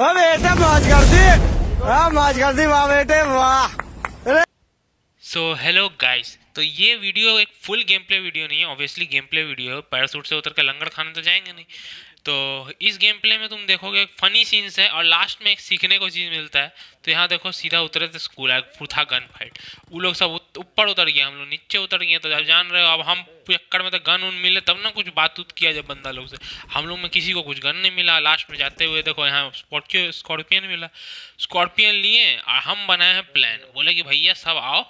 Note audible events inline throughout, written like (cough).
कर कर so hello guys तो ये वीडियो एक फुल गेम प्ले वीडियो नहीं है ऑब्वियसली गेम प्ले वीडियो है। पैरासूट से उतर के लंगर खाने तो जाएँगे नहीं। तो इस गेम प्ले में तुम देखोगे फनी सीन्स है और लास्ट में एक सीखने को चीज़ मिलता है। तो यहाँ देखो, सीधा उतरे थे स्कूल है था गन फाइट वो लोग सब ऊपर उतर गया हम लोग नीचे उतर गए तो जब जान रहे हो अब हम चक्कर में तो गन उन मिले तब ना कुछ बात उत किया जब बंदा लोग से। हम लोग में किसी को कुछ गन नहीं मिला लास्ट में जाते हुए देखो यहाँ स्कॉर्पियो स्कॉर्पियन मिला। स्कॉर्पियन लिए और हम बनाए हैं प्लान बोले कि भैया सब आओ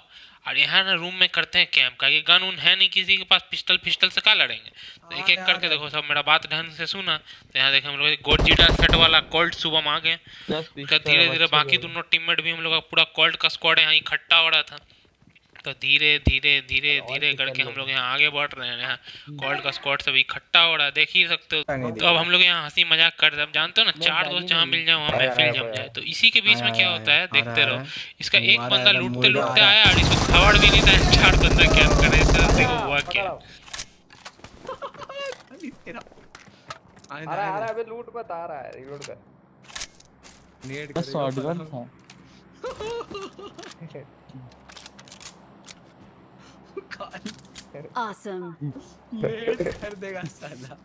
और यहाँ ना रूम में करते हैं कैंप का। ये गन उन है नहीं किसी के पास पिस्टल पिस्टल से क्या लड़ेंगे? तो एक एक करके देखो सब मेरा बात ढंग से सुना। तो यहाँ देखे हम लोग गोडजीटा सेट वाला कोल्ट सुबह आ गए। उसका धीरे धीरे बाकी दोनों टीममेट भी हम लोग का पूरा कोल्ट का स्क्वाड यहाँ इकट्ठा हो रहा था। तो धीरे धीरे धीरे धीरे करके हम लोग यहाँ आगे बढ़ रहे हैं। यहाँ कोल्ट का स्क्वाड सब इकट्ठा हो रहा है देख ही सकते हो। तो अब हम लोग यहाँ हँसी मज़ाक कर रहे हैं। जानते हो ना चार दोस्त जहाँ मिल जाए वहाँ महफिल जम जाए। तो इसी के बीच में क्या होता है देखते रहो। इसका एक बंदा लूटते लूटते आया और इसको खबर भी नहीं था चार बंदा क्या करे तो देखो हुआ क्या? आ रहा है आ रहा अबे लूट आ रहा है रिलोड कर। नेट बस शॉटगन था। (laughs) (laughs) Awesome. नेट कर देगा साला।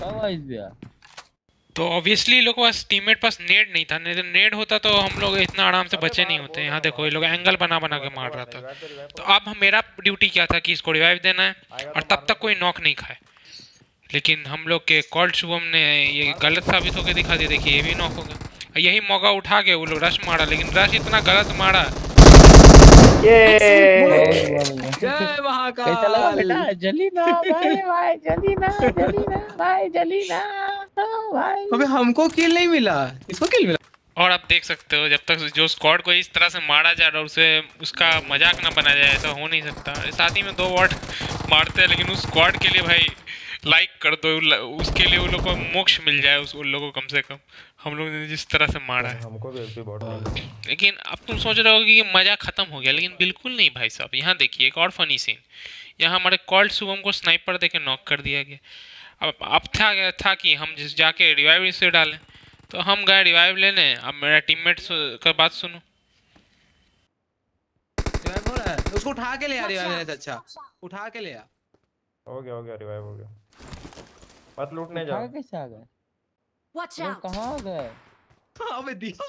कब आइस भैया? तो ऑब्वियसली लोगों के पास टीममेट पास नेड नहीं था। नहीं तो नेड होता तो हम लोग इतना आराम से बचे नहीं होते। यहाँ देखो ये लोग एंगल बना बना के मार रहा था। तो अब हम- मेरा ड्यूटी क्या था कि इसको रिवाइव देना है और तब तक कोई नॉक नहीं खाए। लेकिन हम लोग के कॉल्ड शुभम ने ये गलत साबित होकर दिखा दिया। देखिए ये भी नॉक हो गया। यही मौका उठा के वो लोग रश मारा लेकिन रश इतना गलत मारा। Excellent. जय कैसा लगा बेटा? महाकाल जली ना भाई भाई जली ना जली ना भाई जली ना भाई। अबे हमको किल नहीं मिला। इसको किल मिला? और आप देख सकते हो जब तक जो स्क्वाड को इस तरह से मारा जा रहा है उसे उसका मज़ाक ना बनाया जाए ऐसा हो नहीं सकता। साथ ही में दो वर्ड मारते हैं लेकिन उस स्क्वाड के लिए भाई लाइक कर दो उसके लिए उन लोगों को मोक्ष मिल जाए उस उन लोगों को कम से कम। हम लोग ने जिस तरह से मारा है। हमको भी बहुत मिला। लेकिन अब तुम सोच रहे हो कि मज़ा खत्म हो गया लेकिन बिल्कुल नहीं भाई साहब। यहाँ देखिए एक और फनी सीन यहाँ हमारे कॉल्ड शुभम को स्नाइपर देके नॉक कर दिया गया। अब अब था क्या था कि हम जिस जाके रिवाइव से डालें। तो हम गए रिवाइव लेने। अब मेरा टीममेट का बात सुनो। हो है? उसको उठा के ले आ रिवाइव लेने से अच्छा। उठा के ले आ। हो गया हो गया रिवाइव हो गया। मत लूटने जाओ। के कैसे आ गए? Watch out. कहाँ आ गए अबे दिया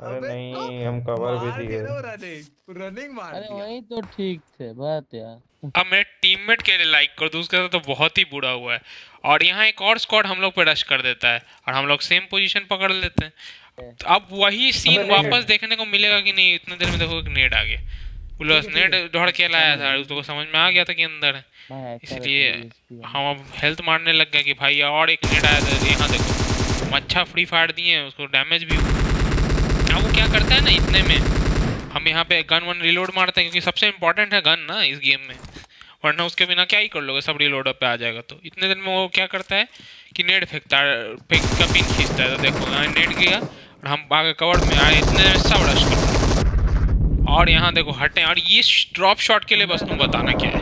अरे नहीं हम कवर भी मार दिए दो रनिंग रनिंग मार अरे वही तो ठीक थे बात यार अब मेरे टीममेट के लिए लाइक कर दूँ उसके साथ तो बहुत ही बुरा हुआ है। और यहाँ एक और स्क्वाड हम लोग पे रश कर देता है और हम लोग सेम पोजीशन पकड़ लेते हैं। तो अब वही सीन वापस देखने को मिलेगा कि नहीं इतने देर में देखो एक नेड आ गया। लोग नेड दौड़ के लाया था उसको समझ में आ गया था कि अंदर है। इसलिए हम अब हेल्थ मारने लग गए कि भाई और एक नेट आया था यहाँ देखो हम अच्छा फ्री फायर दिए हैं उसको डैमेज भी हुआ। अब वो क्या करता है ना इतने में? हम यहाँ पे गन वन रिलोड मारते हैं क्योंकि सबसे इम्पोर्टेंट है गन ना इस गेम में। वरना उसके बिना क्या ही कर लोगे सब रिलोड पे आ जाएगा तो। इतने दिन में वो क्या करता है कि नेट फेंकता है फेंक का पिन खींचता है। तो देखो यहाँ नेट गया और हम आगे कवर में आए इतने में सब रश कर और यहाँ देखो हटे और ये ड्रॉप शॉट के लिए बस तुम बताना क्या है?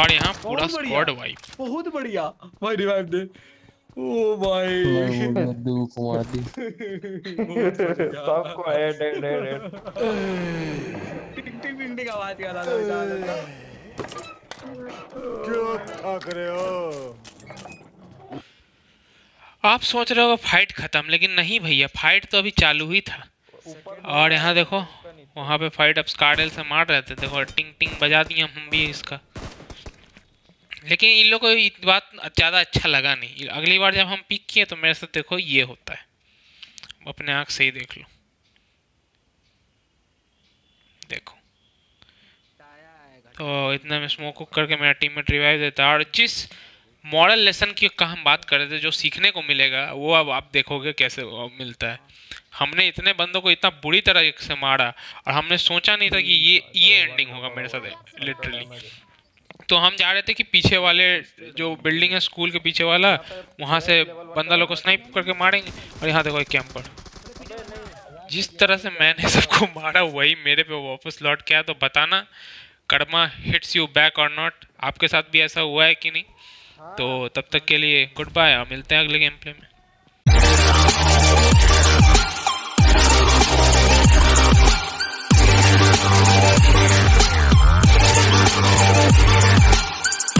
और यहाँ पूरा बहुत बढ़िया। स्क्वाड वाइप बहुत बढ़िया। भाई रिवाइव दे। ओ भाई मैं वो दुख मार दी सबको head head head tick tick tick tick आवाज़ कर रहा था बेचारा आप सोच रहे हो फाइट खत्म लेकिन नहीं भैया फाइट तो अभी चालू ही था। और यहाँ देखो, वहाँ पे फाइट अब स्कारडेल से मार रहे थे। देखो, टिंग टिंग बजा दिए हम भी इसका। लेकिन इन लोगों को बात ज़्यादा अच्छा लगा नहीं। अगली बार जब हम पिक किए तो मेरे साथ देखो ये होता है। अपने आँख से ही देख लो। देखो। तो इतना में स्मोक करके मेरा टीममेट रिवाइव देता। है और जिस मॉरल लेसन की हम बात कर रहे थे, जो सीखने को मिलेगा, वो अब आप देखोगे कैसे मिलता है। हमने इतने बंदों को इतना बुरी तरह से मारा और हमने सोचा नहीं था कि ये ये एंडिंग होगा मेरे साथ लिटरली तो हम जा रहे थे कि पीछे वाले जो बिल्डिंग है स्कूल के पीछे वाला, वहाँ से बंदा लोग को स्नाइप करके मारेंगे और यहाँ देखो एक कैंपर जिस तरह से मैंने (laughs) सबको मारा, वही मेरे पे वापस लौट के आया। तो बताना, कर्मा हिट्स यू बैक और नॉट आपके साथ भी ऐसा हुआ है कि नहीं? तो तब तक के लिए गुड बाय मिलते हैं अगले गेम प्ले में।